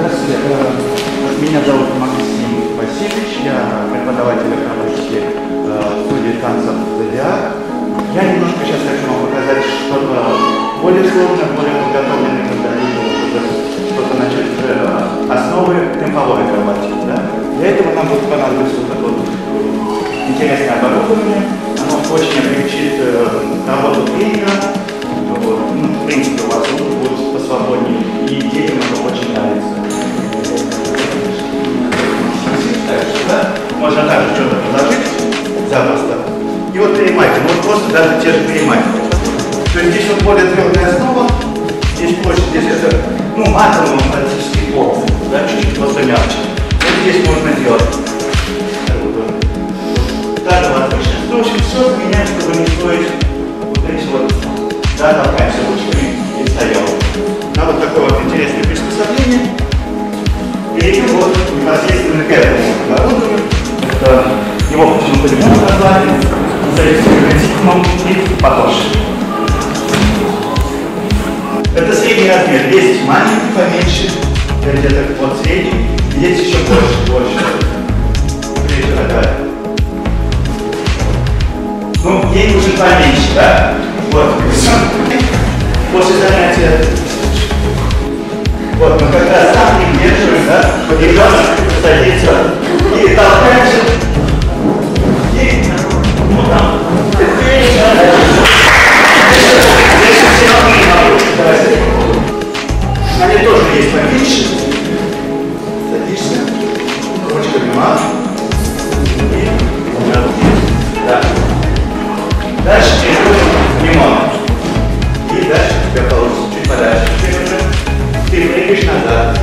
Здравствуйте. Э, Меня зовут Максим Васильевич, я преподаватель акробатики э, студии танцев «Зодиак». Я немножко сейчас хочу вам показать что-то более сложное, более подготовленное, когда что-то начать э, основы темповой акробатики. Запросто. И вот перемайте, ну вот просто даже те же перемайте. То есть здесь вот более твердая основа, здесь проще, здесь это, ну, матовый практически пол, да, чуть-чуть просто мягче. Вот здесь можно делать. Так вот, отлично. В общем, все менять, чтобы не стоить вот здесь вот, да, толкаемся ремонт назвали, зарегистрированным и похож. Это средний размер. Есть маленький, поменьше, где-то вот средний. Есть еще больше, больше. Ближе такая. Ну, ей нужен поменьше, да? Вот. После занятия вот, мы как раз там удерживаем, да? Вот ребенок садится и толкаемся.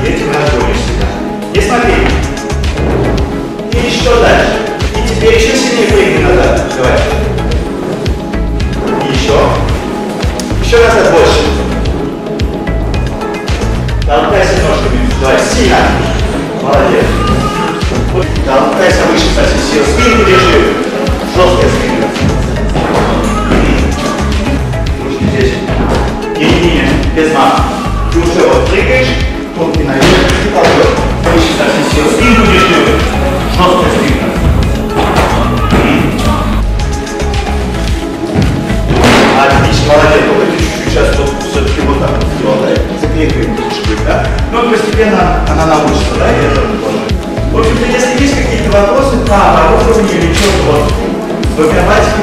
Этим разгонишь себя. Не смотри. И еще дальше. И теперь еще сильнее прыгай назад. Давай. И еще. Еще назад больше. Толкайся ножками. Давай, сильно. Молодец. Толкайся выше, кстати, сил. Спинку держи. Заклейкой лучше быть, да? Ну, постепенно она научится, да, и это тоже. В общем-то, если есть какие-то вопросы по оборудованию или что-то вот в акробатике,